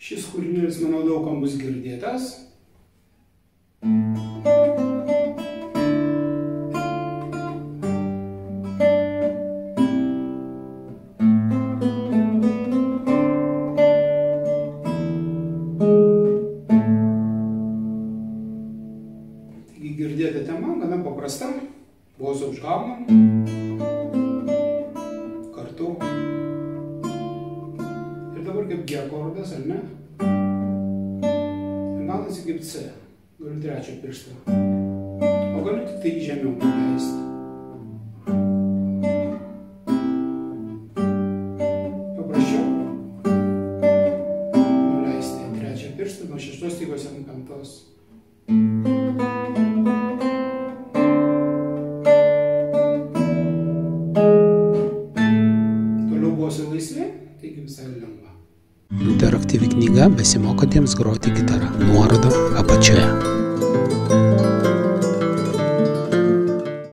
Šis kūrinys, manau, daugam bus girdėtas. Taigi girdėta tema, gana paprasta. Bosą užgaunam. Dabar kaip G akordas, ar ne? Ir gaunasi kaip C. Galiu trečią pirštą. O galiu tik tai žemiau paleisti. Toliau bosai laisvi, taigi visai lengva. Interaktyvi knyga besimokantiems groti gitarą. Nuoroda apačioje.